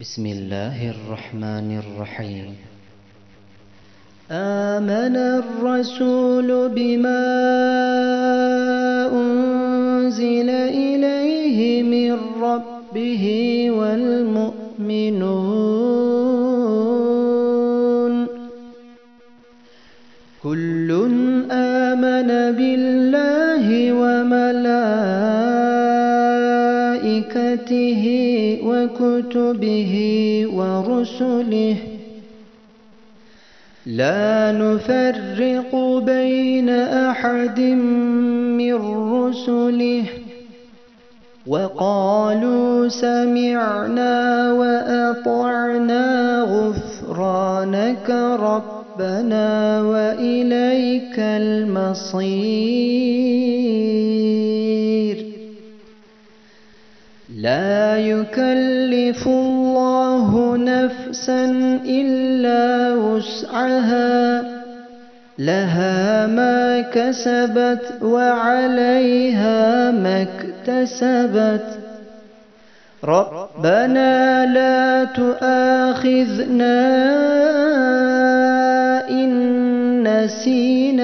بسم الله الرحمن الرحيم. آمن الرسول بما أنزل إليه من ربه والمؤمنون. كل آمن بالله وملائكته وكتبه ورسله. لا نفرق بين أحد من رسله. وقالوا سمعنا وأطعنا غفرانك ربنا وإليك المصير. لا يكلف الله نفسا إلا وسعها. لها ما كسبت وعليها ما اكتسبت. ربنا لا تؤاخذنا إن نسينا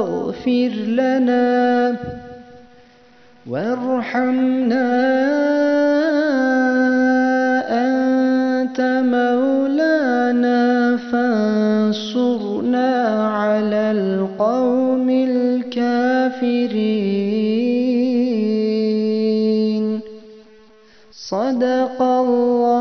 واغفر لنا وارحمنا. أنت مولانا فانصرنا على القوم الكافرين. صدق الله